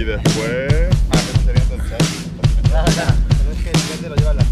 Y después. Ah, pero sería entonces. Nada, nada. Pero es que el cliente lo lleva en la.